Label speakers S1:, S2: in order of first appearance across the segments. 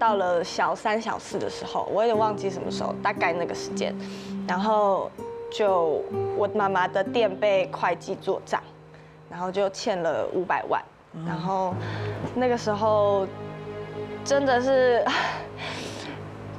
S1: 到了小三小四的时候，我有点忘记什么时候，大概那个时间，然后就我妈妈的店被会计做账，然后就欠了五百万，然后那个时候真的是。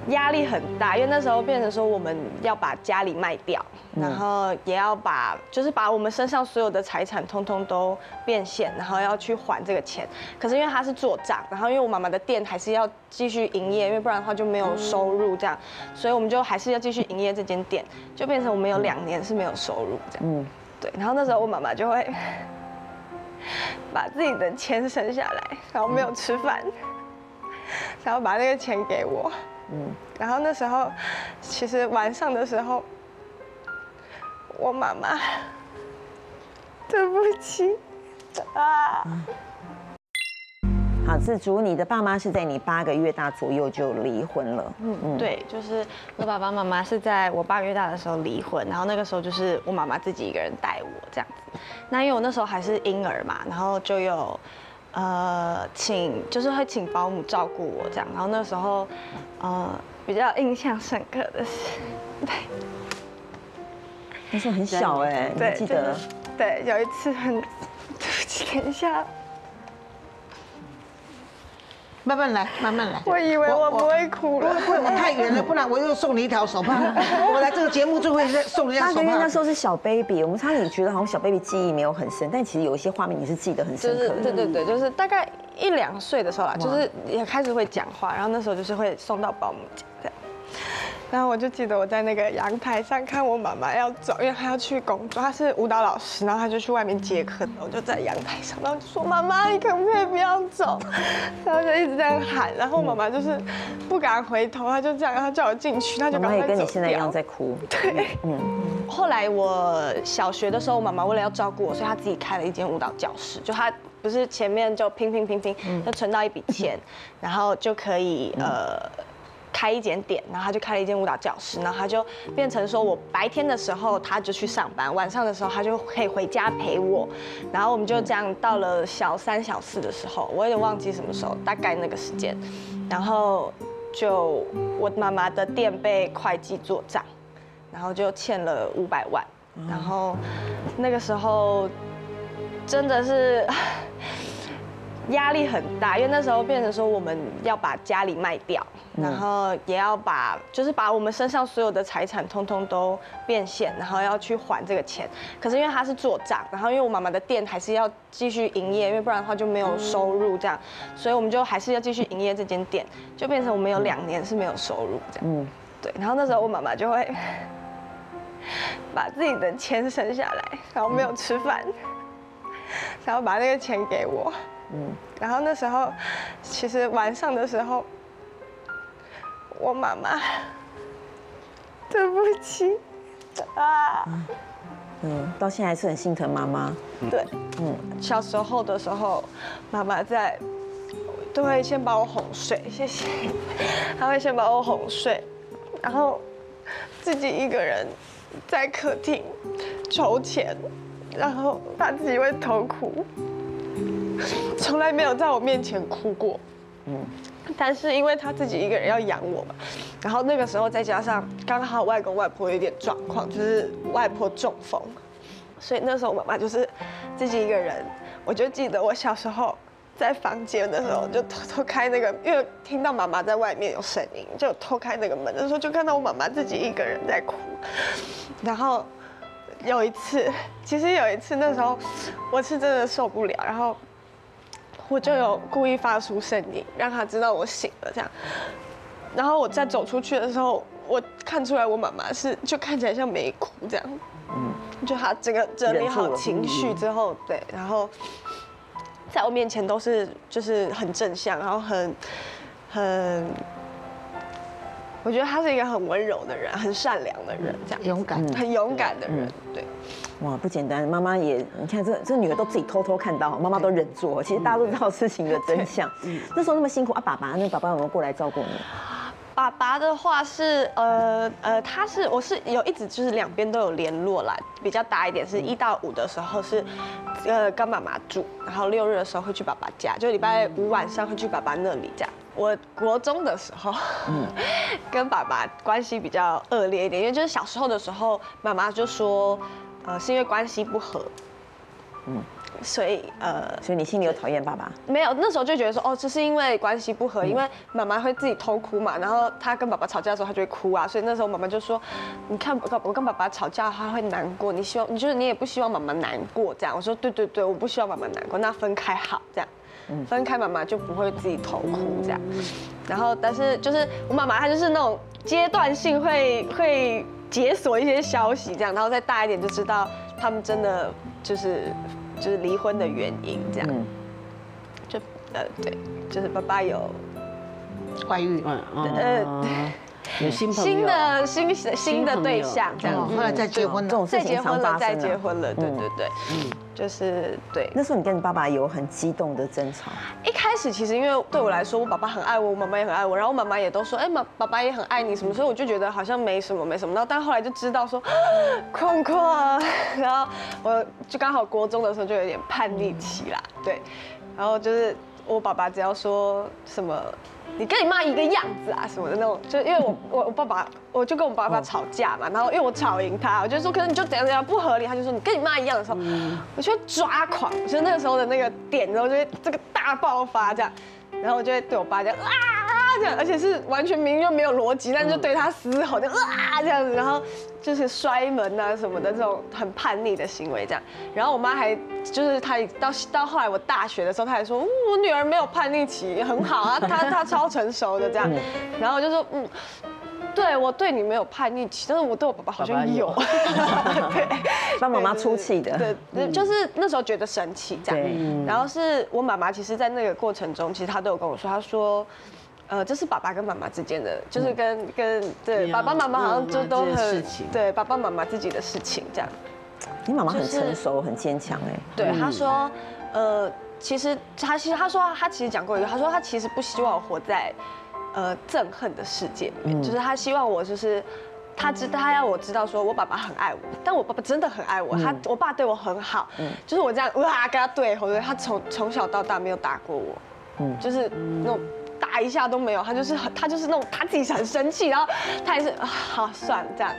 S1: 压力很大，因为那时候变成说我们要把家里卖掉，然后也要把就是把我们身上所有的财产通通都变现，然后要去还这个钱。可是因为他是做账，然后因为我妈妈的店还是要继续营业，因为不然的话就没有收入这样，所以我们就还是要继续营业这间店，就变成我们有两年是没有收入这样。嗯，对。然后那时候我妈妈就会把自己的钱省下来，然后没有吃饭，然后把那个钱给我。嗯，然后那时候，其实晚上的时候，我妈妈，对不起，啊。
S2: 好，自主，你的爸妈是在你八个月大左右就离婚了。
S1: 嗯嗯，对，就是我爸爸妈妈是在我八个月大的时候离婚，然后那个时候就是我妈妈自己一个人带我这样子。那因为我那时候还是婴儿嘛，然后就有。呃，请就是会请保姆照顾我这样，然后那时候，呃，比较印象深刻的是，对，
S2: 那时候很小哎，你记得？
S1: 对，有一次很，对不起，等一下。
S3: 慢慢来，慢慢来。
S1: 我以为我不会哭了，
S3: 不会，我太远了，不然我又送你一条手帕。我来这个节目就会送人家手帕。
S2: 那时候是小 baby，我们差点觉得好像小 baby 记忆没有很深，但其实有一些画面你是记得很深刻。
S1: 对对对，就是大概一两岁的时候啦，就是也开始会讲话，然后那时候就是会送到保姆家这样。然后我就记得我在那个阳台上看我妈妈要走，因为她要去工作，她是舞蹈老师，然后她就去外面接客，我就在阳台上，然后就说妈妈，你可不可以不要走？然后就一直这样喊，然后妈妈就是不敢回头，她就这样，她叫我进去，她就赶快
S2: 走跟你现在一样在哭。
S1: 对，嗯。后来我小学的时候，妈妈为了要照顾我，所以她自己开了一间舞蹈教室，就她不是前面就拼拼拼拼，就存到一笔钱，然后就可以呃。开一间店，然后他就开了一间舞蹈教室，然后他就变成说，我白天的时候他就去上班，晚上的时候他就可以回家陪我，然后我们就这样到了小三小四的时候，我有点忘记什么时候，大概那个时间，然后就我妈妈的店被会计做账，然后就欠了五百万，然后那个时候真的是。压力很大，因为那时候变成说我们要把家里卖掉，然后也要把就是把我们身上所有的财产通通都变现，然后要去还这个钱。可是因为他是做账，然后因为我妈妈的店还是要继续营业，因为不然的话就没有收入这样，所以我们就还是要继续营业这间店，就变成我们有两年是没有收入这样。嗯，对。然后那时候我妈妈就会 把自己的钱省下来，然后没有吃饭，然后把那个钱给我。嗯，然后那时候，其实晚上的时候，我妈妈，对不起，
S2: 啊，嗯，到现在还是很心疼妈妈。
S1: 对，嗯，小时候的时候，妈妈在，都会先把我哄睡，谢谢，她会先把我哄睡，然后自己一个人在客厅筹钱，然后她自己会偷哭。从来没有在我面前哭过，嗯，但是因为他自己一个人要养我嘛，然后那个时候再加上刚好外公外婆有点状况，就是外婆中风，所以那时候妈妈就是自己一个人。我就记得我小时候在房间的时候，就偷偷开那个，因为听到妈妈在外面有声音，就偷开那个门的时候，就看到我妈妈自己一个人在哭。然后有一次，其实有一次那时候我是真的受不了，然后。我就有故意发出声音，让他知道我醒了，这样。然后我再走出去的时候，我看出来我妈妈是就看起来像没哭这样，嗯，就她整个整理好情绪之后，对，然后在我面前都是就是很正向，然后很很，我觉得他是一个很温柔的人，很善良的人，这样，
S3: 勇敢，
S1: 很勇敢的人，对。
S2: 哇，不简单！妈妈也，你看这这女儿都自己偷偷看到，妈妈都忍住。其实大家都知道事情的真相。那时候那么辛苦啊，爸爸，那爸爸有没有过来照顾你？
S1: 爸爸的话是，呃呃，他是我是有一直就是两边都有联络啦，比较大一点是一到五的时候是，呃跟妈妈住，然后六日的时候会去爸爸家，就礼拜五晚上会去爸爸那里这样。我国中的时候，跟爸爸关系比较恶劣一点，因为就是小时候的时候，妈妈就说，呃，是因为关系不和，嗯，所以呃，
S2: 所以你心里有讨厌爸爸？
S1: 没有，那时候就觉得说，哦，这是因为关系不和，因为妈妈会自己偷哭嘛，然后她跟爸爸吵架的时候，她就会哭啊，所以那时候妈妈就说，你看我跟我跟爸爸吵架，他会难过，你希望，你就是你也不希望妈妈难过这样，我说对对对，我不希望妈妈难过，那分开好这样。分开妈妈就不会自己偷哭这样，然后但是就是我妈妈她就是那种阶段性会会解锁一些消息这样，然后再大一点就知道他们真的就是就是离婚的原因这样，就呃对，就是爸爸有
S3: 怀孕，
S1: 呃。
S4: 有新
S1: 新的新新的对象这样，
S3: 后来再结婚了，
S2: 再结婚
S1: 了，再结婚了，对对对，嗯，就是对。
S2: 那时候你跟你爸爸有很激动的争吵？
S1: 一开始其实因为对我来说，我爸爸很爱我，我妈妈也很爱我，然后我妈妈也都说，哎，妈，爸爸也很爱你什么，所以我就觉得好像没什么没什么。然后但后来就知道说，框框，然后我就刚好国中的时候就有点叛逆期啦，对，然后就是我爸爸只要说什么。你跟你妈一个样子啊，什么的那种，就因为我我我爸爸，我就跟我爸爸吵架嘛，然后因为我吵赢他，我就说可能你就怎样怎样不合理，他就说你跟你妈一样的时候，我就会抓狂，就是那个时候的那个点，然后就会这个大爆发这样，然后我就会对我爸讲啊。这样，而且是完全明又没有逻辑，但就对他嘶吼，就啊这样子，然后就是摔门啊什么的这种很叛逆的行为这样。然后我妈还就是她到到后来我大学的时候，她还说我女儿没有叛逆期，很好啊，她她超成熟的这样。然后我就说嗯，对我对你没有叛逆期，但是我对我爸爸好像有，
S2: 对，帮妈妈出气的，
S1: 对，就是那时候觉得神奇这样。然后是我妈妈，其实，在那个过程中，其实她都有跟我说，她说。呃，这是爸爸跟妈妈之间的，就是跟跟对爸爸妈妈好像就都很对爸爸妈妈自己的事情这样。
S2: 你妈妈很成熟，很坚强哎。
S1: 对，他说，呃，其实他其实他说他其实讲过一个，他说他其实不希望我活在呃憎恨的世界里面，就是他希望我就是他知他要我知道说我爸爸很爱我，但我爸爸真的很爱我，他我爸对我很好，就是我这样哇跟他对吼，他从从小到大没有打过我，嗯，就是那种。打一下都没有，他就是，他就是那种他自己很生气，然后他也是好算这样，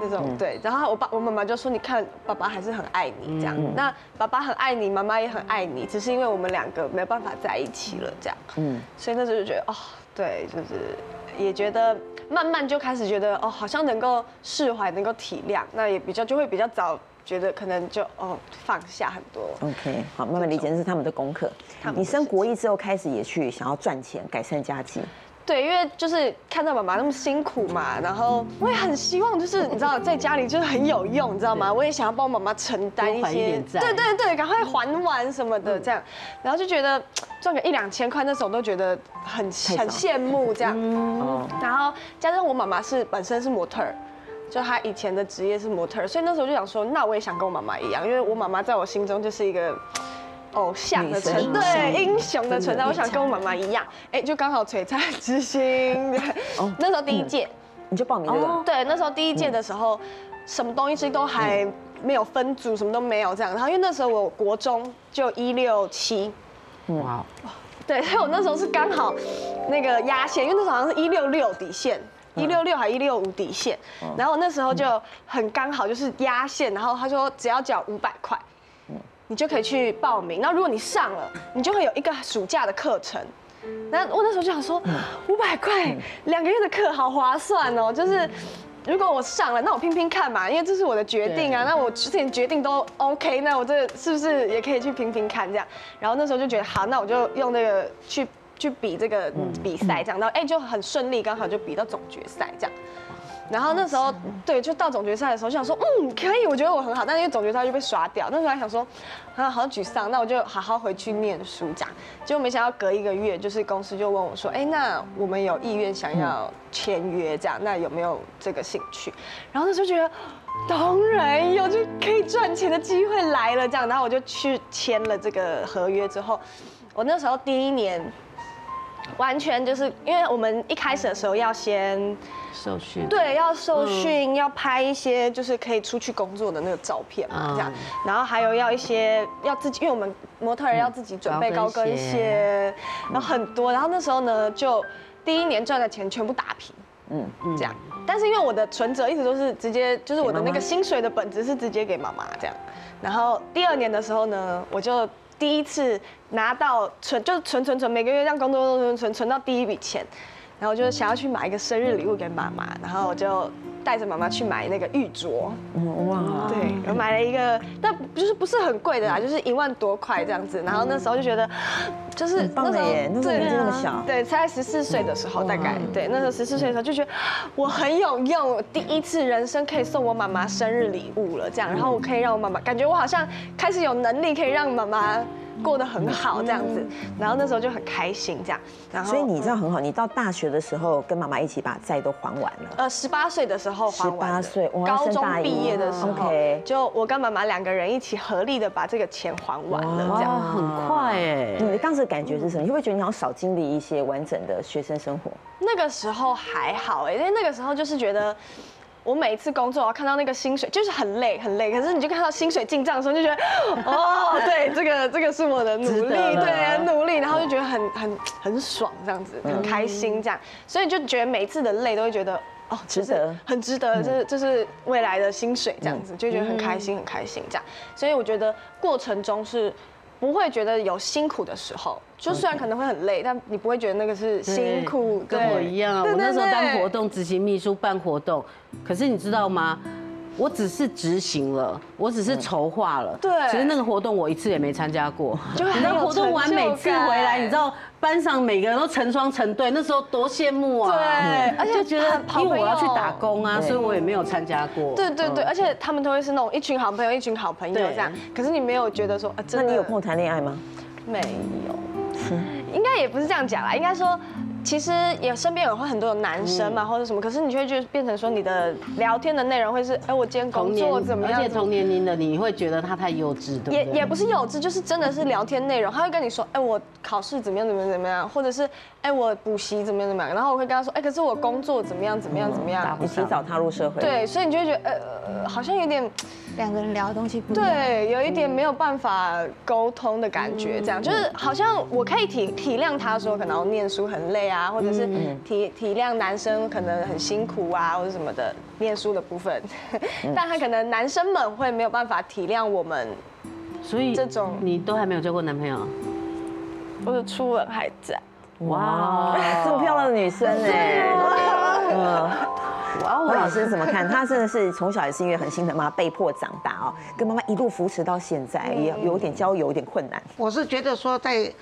S1: 那种对，然后我爸我妈妈就说，你看爸爸还是很爱你。这样，那爸爸很爱你，妈妈也很爱你，只是因为我们两个没有办法在一起了这样，嗯，所以那时候就觉得哦，对，就是也觉得慢慢就开始觉得哦，好像能够释怀，能够体谅，那也比较就会比较早。觉得可能就哦放下很多。
S2: OK，好，慢慢理解这是他们的功课。你升国一之后开始也去想要赚钱，改善家境。
S1: 对，因为就是看到妈妈那么辛苦嘛，然后我也很希望就是你知道在家里就是很有用，你知道吗？我也想要帮妈妈承担一些，对对对，赶快还完什么的这样，然后就觉得赚个一两千块那时候都觉得很很羡慕这样。嗯。然后加上我妈妈是本身是模特。就他以前的职业是模特，所以那时候就想说，那我也想跟我妈妈一样，因为我妈妈在我心中就是一个偶像的存在，英雄的存在，我想跟我妈妈一样。哎，就刚好璀璨之星，那时候第一届
S2: 你就报名了。
S1: 对，那时候第一届的时候，什么东西都还没有分组，什么都没有这样。然后因为那时候我国中就一六七，哇，对，所以我那时候是刚好那个压线，因为那时候好像是一六六底线。一六六还一六五底线，然后那时候就很刚好就是压线，然后他说只要缴五百块，你就可以去报名。然后如果你上了，你就会有一个暑假的课程。那我那时候就想说，五百块两个月的课好划算哦。就是如果我上了，那我拼拼看嘛，因为这是我的决定啊。那我之前决定都 OK，那我这是不是也可以去拼拼看这样？然后那时候就觉得好，那我就用那个去。去比这个比赛，这样，然后哎就很顺利，刚好就比到总决赛这样。然后那时候对，就到总决赛的时候，想说嗯可以，我觉得我很好，但是因为总决赛就被刷掉，那时候还想说啊好沮丧，那我就好好回去念书这样。结果没想到隔一个月，就是公司就问我说，哎那我们有意愿想要签约这样，那有没有这个兴趣？然后那时候觉得当然有，就可以赚钱的机会来了这样，然后我就去签了这个合约之后，我那时候第一年。完全就是因为我们一开始的时候要先
S4: 受训。
S1: 对要受训，要拍一些就是可以出去工作的那个照片嘛，这样，然后还有要一些要自己，因为我们模特儿要自己准备高跟鞋，然后很多，然后那时候呢就第一年赚的钱全部打平，嗯，这样，但是因为我的存折一直都是直接就是我的那个薪水的本子是直接给妈妈这样，然后第二年的时候呢，我就。第一次拿到存就是存存存，每个月让工作存存存存到第一笔钱，然后就是想要去买一个生日礼物给妈妈，然后我就带着妈妈去买那个玉镯，哇，对，我买了一个，但就是不是很贵的啦，就是一万多块这样子，然后那时候就觉得，
S2: 就是那时候那时候年纪那么小，
S1: 对，才十四岁的时候大概，对，那时候十四岁的时候就觉得我很有用，第一次人生可以送我妈妈生日礼物了，这样，然后我可以让我妈妈感觉我好像开始有能力可以让妈妈。过得很好这样子，然后那时候就很开心这样，然
S2: 后所以你知道很好，你到大学的时候跟妈妈一起把债都还完了。
S1: 呃，十八岁的时候还完。十八岁，
S2: 高
S1: 中毕业的时候，就我跟妈妈两个人一起合力的把这个钱还完了，这样
S4: 很快哎。
S2: 你当时感觉是什么？你会不会觉得你要少经历一些完整的学生生活？
S1: 那个时候还好哎，因为那个时候就是觉得。我每一次工作，看到那个薪水就是很累很累，可是你就看到薪水进账的时候，就觉得哦，对，这个这个是我的努力，对，努力，然后就觉得很很很爽，这样子很开心这样，所以就觉得每一次的累都会觉得哦，
S2: 值得，
S1: 很值得，这这是未来的薪水这样子，就觉得很开心很开心这样，所以我觉得过程中是。不会觉得有辛苦的时候，就虽然可能会很累，但你不会觉得那个是辛苦。
S4: 跟我一样啊，我那时候当活动执行秘书办活动，可是你知道吗？我只是执行了，我只是筹划了。
S1: 对，
S4: 其实那个活动我一次也没参加过。
S1: 就你知道
S4: 活动完每次回来，你知道班上每个人都成双成对，那时候多羡慕
S1: 啊！对，而且
S4: 觉得因为我要去打工啊，所以我也没有参加过。
S1: 对对对，而且他们都会是那种一群好朋友，一群好朋友这样。可是你没有觉得说，
S2: 那你有朋友谈恋爱吗？
S1: 没有，应该也不是这样讲啦，应该说。其实也身边有会很多的男生嘛，或者什么，可是你就会觉得变成说你的聊天的内容会是，哎，我今天工作怎么样？
S4: 而且同年龄的你会觉得他太幼稚，对
S1: 也也不是幼稚，就是真的是聊天内容，他会跟你说，哎，我考试怎么样怎么样怎么样，或者是，哎，我补习怎么样怎么样，然后我会跟他说，哎，可是我工作怎么样怎么样怎么样，
S2: 你提早踏入社会。
S1: 对，所以你就会觉得，呃，好像有点
S5: 两个人聊的东西不
S1: 对，有一点没有办法沟通的感觉，这样。就是好像我可以体体谅他说可能念书很累啊，或者是。体体谅男生可能很辛苦啊，或者什么的念书的部分，但他可能男生们会没有办法体谅我们，
S4: 所以这种你都还没有交过男朋友，
S1: 我的初吻还在。
S2: 哇，这么漂亮的女生哎，嗯，哇，吴老师怎么看？她真的是从小也是因为很心疼妈妈被迫长大哦，跟妈妈一路扶持到现在，也有点交友有点困难。
S3: 我是觉得说在。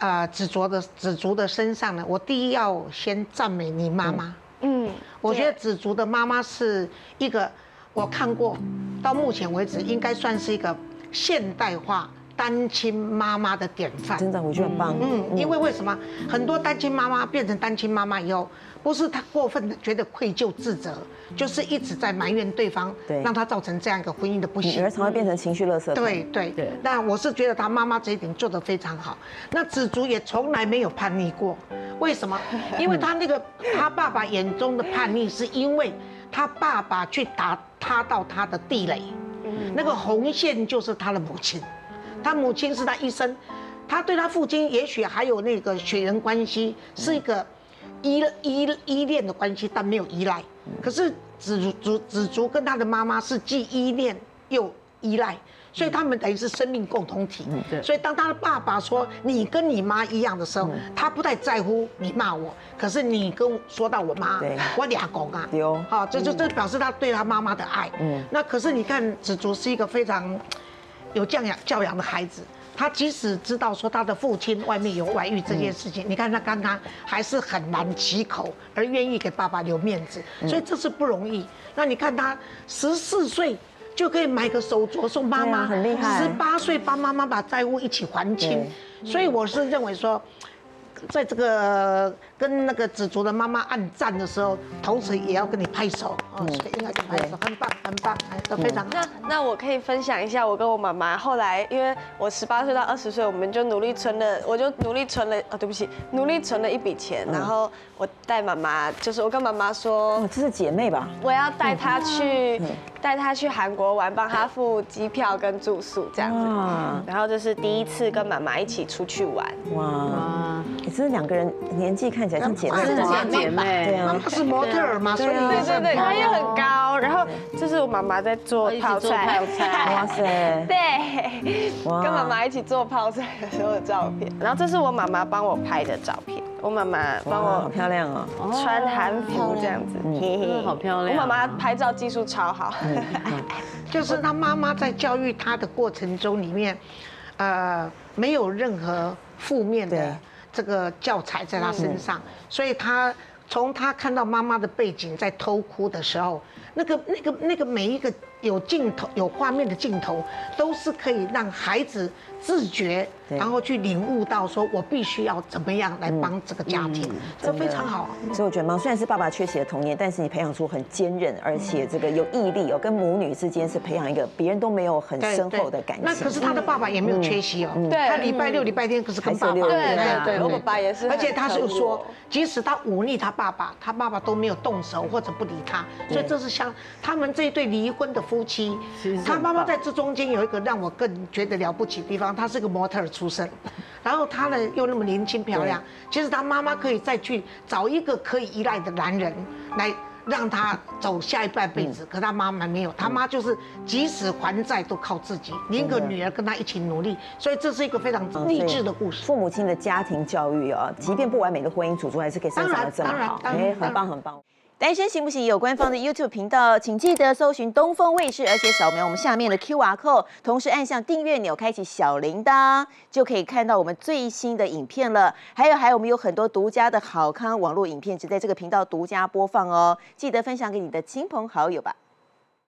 S3: 啊，子卓的子竹的身上呢，我第一要先赞美你妈妈。嗯，我觉得子竹的妈妈是一个，我看过，到目前为止应该算是一个现代化单亲妈妈的典范。
S2: 真的，我觉得很棒。
S3: 嗯，因为为什么很多单亲妈妈变成单亲妈妈以后？不是他过分的觉得愧疚自责，就是一直在埋怨对方，让他造成这样一个婚姻的不幸，
S2: 女儿常会变成情绪勒索。
S3: 对对对。那我是觉得他妈妈这一点做得非常好。那子竹也从来没有叛逆过，为什么？因为他那个 他爸爸眼中的叛逆，是因为他爸爸去打他到他的地雷，那个红线就是他的母亲，他母亲是他一生，他对他父亲也许还有那个血缘关系，是一个。依依依恋的关系，但没有依赖。可是子竹子竹跟他的妈妈是既依恋又依赖，所以他们等于是生命共同体。所以当他的爸爸说你跟你妈一样的时候，他不太在乎你骂我。可是你跟说到我妈，我俩公啊，好，这就这表示他对他妈妈的爱。嗯，那可是你看子竹是一个非常有教养教养的孩子。他即使知道说他的父亲外面有外遇这件事情，你看他刚刚还是很难启口，而愿意给爸爸留面子，所以这是不容易。那你看他十四岁就可以买个手镯送妈妈，
S2: 很厉害。
S3: 十八岁帮妈妈把债务一起还清，所以我是认为说，在这个跟那个子竹的妈妈按赞的时候，同时也要跟你拍手哦，所以应该跟拍手，很棒，很棒，哎，都非常好。
S1: 那那我可以分享一下，我跟我妈妈后来，因为我十八岁到二十岁，我们就努力存了，我就努力存了，哦，对不起，努力存了一笔钱，然后我带妈妈，就是我跟妈妈说
S2: 哦，，这是姐妹吧？
S1: 我要带她去，带她去韩国玩，帮她付机票跟住宿这样子。
S2: 哇
S1: 然后这是第一次跟妈妈一起出去玩，
S2: 哇，
S4: 啊，
S2: 你这两个人年纪看起来像姐妹
S3: 是
S4: 姐妹，
S2: 对啊。
S3: 妈妈是模特儿嘛，所以
S2: 对啊
S1: 对对对，她也很
S3: 高。
S1: 高。然后这是我妈妈在做泡
S4: 菜。泡
S1: 菜，
S2: 哇塞，
S1: 对，
S2: 哇。
S1: 跟妈妈一起做泡菜的时候的照片。然后这是我妈妈帮我拍的照片，我妈妈帮
S2: 我，好漂亮哦。
S1: 穿韩服这样子，
S4: 真的好漂亮
S1: 我妈妈拍照技术超好，
S3: 就是他妈妈在教育他的过程中里面，呃，没有任何负面的这个教材在他身上，所以他从他看到妈妈的背景在偷哭的时候，那个那个那个每一个有镜头有画面的镜头，都是可以让孩子自觉，然后去领悟到说我必须要怎么样来帮这个家庭，这非常好。
S2: 所以我觉得妈虽然是爸爸缺席的童年，但是你培养出很坚韧，而且这个有毅力哦，跟母女之间是培养一个别人都没有很深厚的感情。
S3: 那可是他的爸爸也没有缺席哦，
S1: 对
S3: 他礼拜六、礼拜天可是跟爸爸。
S1: 对
S2: 啊
S1: 对对，我爸爸也是
S3: 而且他是说，即使他忤逆他爸爸，他爸爸都没有动手或者不理他，所以这是像他们这一对离婚的夫妻他妈妈在这中间有一个让我更觉得了不起的地方，她是个模特出身，然后她呢又那么年轻漂亮，其实她妈妈可以再去找一个可以依赖的男人来。让他走下一半辈
S2: 嗯。
S3: 子，可他妈妈没有，他妈就是即使还债都靠自己，宁可女儿跟他一起努力，所以这是一个非常励志的故事。
S2: 父母亲的家庭教育啊，即便不完美的婚姻，祖祖还是可以生长的这么好，哎，很棒很棒。单身行不行？有官方的 YouTube 频道，请记得搜寻东风卫视，而且扫描我们下面的 QR code，同时按下订阅钮，开启小铃铛，就可以看到我们最新的影片了。还有还有，我们有很多独家的好康网络影片，只在这个频道独家播放哦，记得分享给你的亲朋好友吧。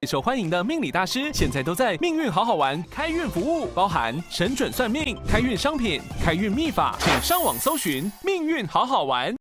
S5: 受欢迎的命理大师，现在都在命运好好玩开运服务，包含神准算命、开运商品、开运秘法，请上网搜寻命运好好玩。